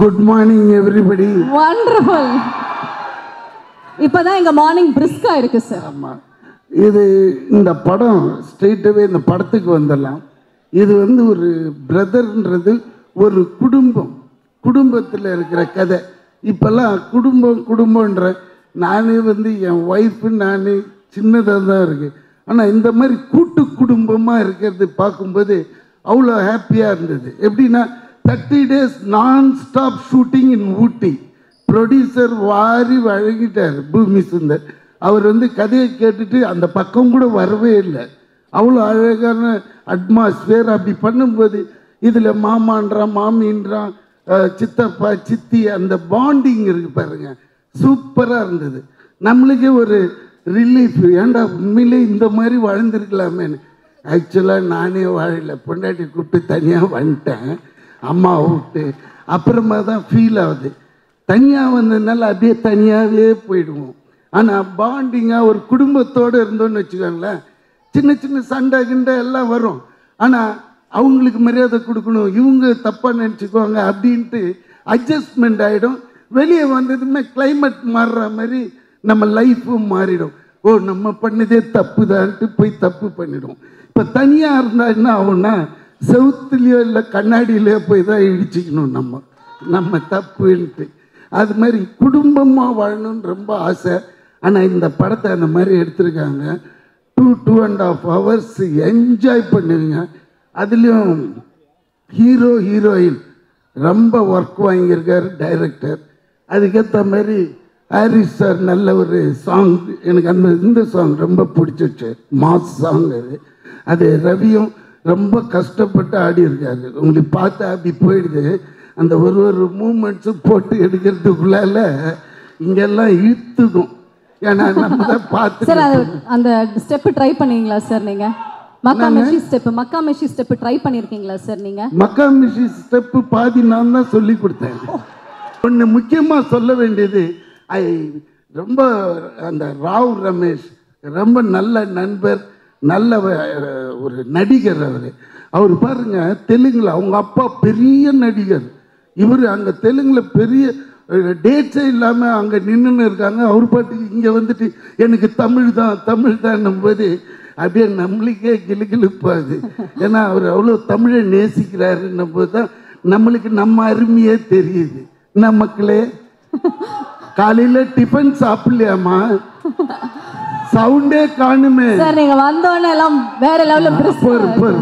Good morning everybody wonderful இப்பதான் எங்க morning பிரிஸ்கா இருக்கு சார் ஆமாம் இது இந்த படம் ஸ்ட்ரெயிட்டாகவே இந்த படத்துக்கு வந்துடலாம். இது வந்து ஒரு பிரதர்ன்றது ஒரு குடும்பம். குடும்பத்தில் இருக்கிற கதை. இப்போல்லாம் குடும்பம் குடும்பன்ற நானே வந்து என் ஒய்ஃபு நானே சின்னதாக தான் இருக்கு. ஆனால் இந்த மாதிரி கூட்டு குடும்பமாக இருக்கிறது பார்க்கும்போது அவ்வளோ ஹாப்பியாக இருந்தது. எப்படின்னா தேர்ட்டி டேஸ் நான் stop shooting in Ooty producer வாரி வழங்கிட்டார் பூமி சுந்தர். அவர் வந்து கதையை கேட்டுட்டு அந்த பக்கம் கூட வரவே இல்லை. அவ்வளோ அழகான அட்மாஸ்பியர் அப்படி பண்ணும்போது இதில் மாமான்றான் மாமின்றான் சித்தப்பா சித்தி அந்த பாண்டிங் இருக்கு பாருங்க. சூப்பராக இருந்தது. நம்மளுக்கே ஒரு ரிலீஃப் ஏன்டா உண்மையிலே இந்த மாதிரி வாழ்ந்திருக்கலாமேன்னு. ஆக்சுவலாக நானே வாழல. பொண்டாட்டி கூப்பிட்டு தனியாக வந்துட்டேன். அம்மா விட்டு. அப்புறமா தான் ஃபீல் ஆகுது. தனியாக வந்ததுனால அப்படியே தனியாகவே போயிடுவோம். ஆனால் பாண்டிங்காக ஒரு குடும்பத்தோடு இருந்தோம்னு வச்சுக்கோங்களேன். சின்ன சின்ன சண்டை கிண்டை எல்லாம் வரும். ஆனால் அவங்களுக்கு மரியாதை கொடுக்கணும். இவங்க தப்பாக நினச்சிக்குவாங்க அப்படின்ட்டு அட்ஜஸ்ட்மெண்ட் ஆகிடும் வெளியே வந்ததுமே கிளைமேட் மாறுற மாதிரி நம்ம லைஃப்பும் மாறிடும். ஓ நம்ம பண்ணதே தப்பு தான்ட்டு போய் தப்பு பண்ணிடும். இப்போ தனியாக இருந்தால் என்ன ஆகும்னா செவுத்துலேயோ இல்லை கண்ணாடியிலையோ போய் தான் இடிச்சிக்கணும் நம்ம. நம்ம தப்புன்ட்டு. அது மாதிரி குடும்பமாக வாழணும்னு ரொம்ப ஆசை. ஆனால் இந்த படத்தை அந்த மாதிரி எடுத்திருக்காங்க. Two two and half hours enjoy பண்ணுவீங்க. அதுலேயும் ஹீரோ ஹீரோயின் ரொம்ப ஒர்க் வாங்கியிருக்கார் டைரக்டர் அதுக்கேற்ற மாதிரி ஹாரிஸ் சார் நல்ல ஒரு சாங் எனக்கு அந்த இந்த சாங் ரொம்ப பிடிச்சிச்சு மாஸ் சாங் அது. அது ரவியும் ரொம்ப கஷ்டப்பட்டு ஆடி இருக்காரு உங்களுக்கு பார்த்தா அப்படி போயிடுது. அந்த ஒரு ஒரு மூமெண்ட்ஸும் போட்டு எடுக்கிறதுக்குள்ளால இங்கெல்லாம் இழுத்துக்கும். ஏன்னா நம்ம தான் பார்த்து சார் அந்த ஸ்டெப் ட்ரை பண்ணீங்களா சார் நீங்க? மக்கா மெஷி ஸ்டெப் மக்கா மெஷி ஸ்டெப் ட்ரை பண்ணிருக்கீங்களா சார் நீங்க? மக்கா மிஷி ஸ்டெப்பு பாதி நான் தான் சொல்லி கொடுத்தேன். ஒன்று முக்கியமாக சொல்ல வேண்டியது ஐ ரொம்ப அந்த ராவ் ரமேஷ் ரொம்ப நல்ல நண்பர் நல்ல ஒரு நடிகர் அவர். அவர் பாருங்க தெலுங்கில் அவங்க அப்பா பெரிய நடிகர். இவர் அங்கே தெலுங்கில் பெரிய டேட்ஸே இல்லாமல் அங்கே நின்றுன்னு இருக்காங்க. அவர் பாட்டுக்கு இங்கே வந்துட்டு எனக்கு தமிழ் தான் தமிழ் தான் போது அப்படியே நம்மளுக்கே கிளுகிழுப்பாது ஏன்னா அவர் அவ்வளோ தமிழை நேசிக்கிறாருன்னும் போது தான் நம்மளுக்கு நம்ம அருமையே தெரியுது. என்ன மக்களே? காலையில் டிஃபன் சாப்பிடலையாம்மா? சவுண்டே காணுமே. சார் நீங்க வந்தோடனே எல்லாம் வேற லெவல்ல போரு, போரு,